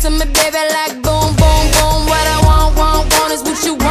to me, baby, like boom, boom, boom. What I want, want, want is what you want.